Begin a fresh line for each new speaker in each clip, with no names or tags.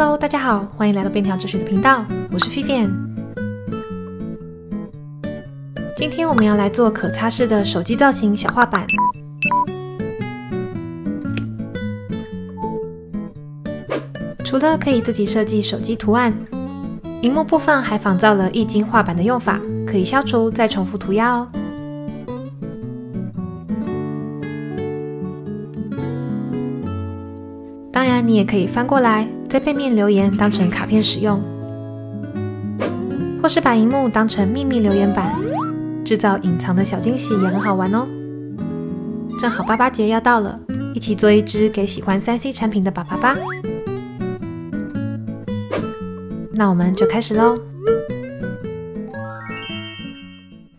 Hello，大家好，欢迎来到便条哲学的频道，我是 Vivian。今天我们要来做可擦式的手机造型小画板。除了可以自己设计手机图案，荧幕部分还仿造了易经画板的用法，可以消除再重复涂鸦哦。当然，你也可以翻过来，在背面留言当成卡片使用，或是把荧幕当成秘密留言板，制造隐藏的小惊喜也很好玩哦。正好八八节要到了，一起做一支给喜欢三 C 产品的爸爸吧。那我们就开始喽。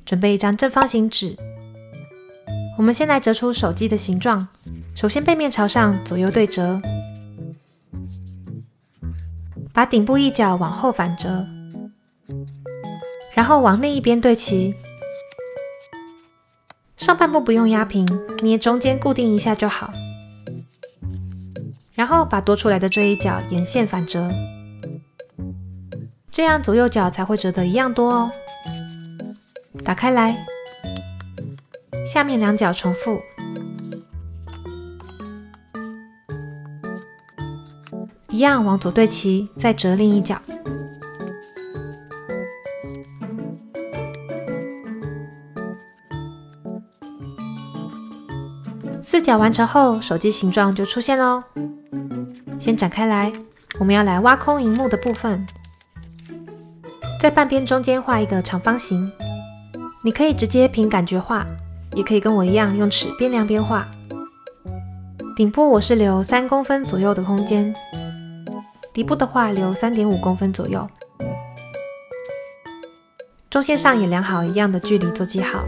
准备一张正方形纸，我们先来折出手机的形状。首先背面朝上，左右对折。把顶部一角往后反折，然后往另一边对齐。上半部不用压平，捏中间固定一下就好。然后把多出来的这一角沿线反折，这样左右角才会折得一样多哦。打开来，下面两角重复。一样往左对齐，再折另一角。四角完成后，手机形状就出现喽。先展开来，我们要来挖空荧幕的部分，在半边中间画一个长方形。你可以直接凭感觉画，也可以跟我一样用尺边量边画。顶部我是留三公分左右的空间。底部的话留三点五公分左右，中线上也量好一样的距离做记号，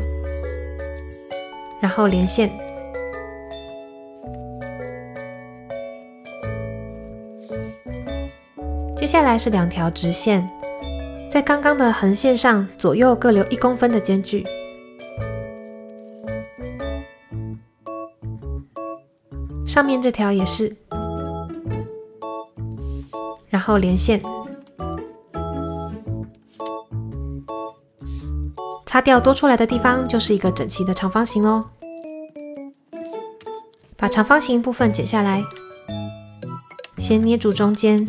然后连线。接下来是两条直线，在刚刚的横线上左右各留一公分的间距，上面这条也是。然后连线，擦掉多出来的地方，就是一个整齐的长方形喽。把长方形部分剪下来，先捏住中间，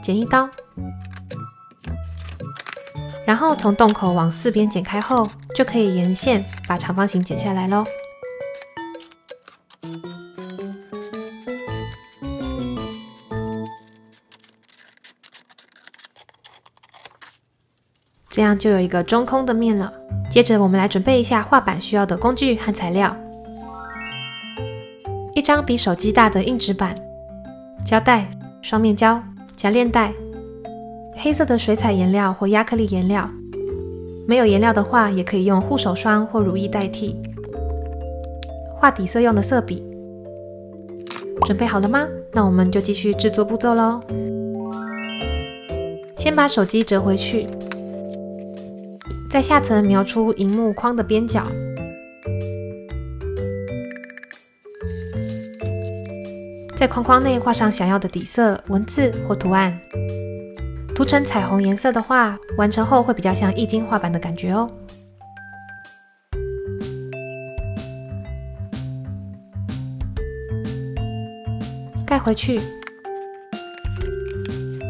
剪一刀，然后从洞口往四边剪开后，就可以沿线把长方形剪下来喽。这样就有一个中空的面了。接着我们来准备一下画板需要的工具和材料：一张比手机大的硬纸板、胶带、双面胶、夹链袋、黑色的水彩颜料或亚克力颜料。没有颜料的话，也可以用护手霜或乳液代替。画底色用的色笔。准备好了吗？那我们就继续制作步骤喽。先把手机折回去。在下层描出荧幕框的边角，在框框内画上想要的底色、文字或图案。涂成彩虹颜色的话，完成后会比较像易经画板的感觉哦。盖回去，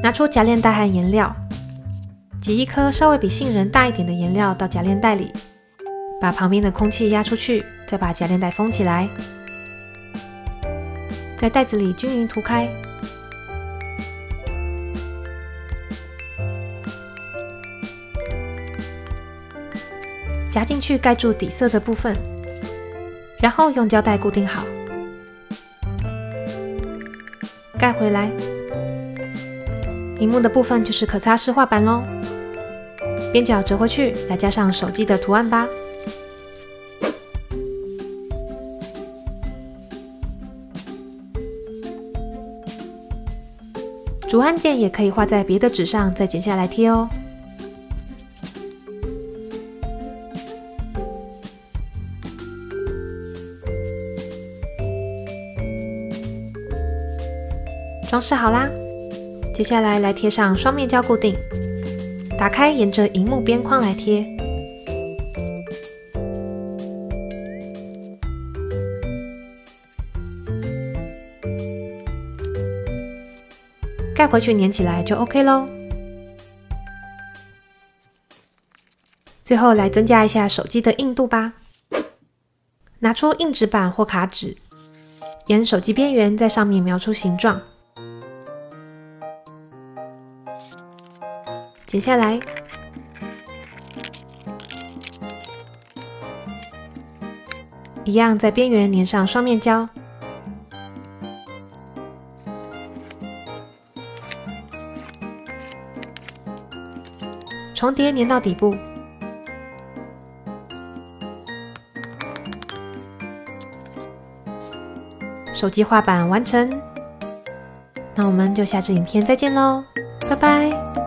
拿出夹链袋和颜料。挤一颗稍微比杏仁大一点的颜料到夹链袋里，把旁边的空气压出去，再把夹链袋封起来，在袋子里均匀涂开，夹进去盖住底色的部分，然后用胶带固定好，盖回来，荧幕的部分就是可擦拭画板喽。边角折回去，来加上手机的图案吧。主按键也可以画在别的纸上，再剪下来贴哦。装饰好啦。接下来来贴上双面胶固定，打开沿着荧幕边框来贴。盖回去粘起来就 OK 喽。最后来增加一下手机的硬度吧，拿出硬纸板或卡纸，沿手机边缘在上面描出形状。剪下来，一样在边缘粘上双面胶。重叠粘到底部，手机画板完成。那我们就下支影片再见喽，拜拜。